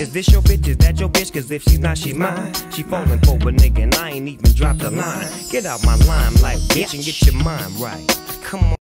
Is this your bitch? Is that your bitch? Cause if she's not, she mine. She falling for a nigga and I ain't even dropped a line. Get out my line like bitch and get your mind right. Come on.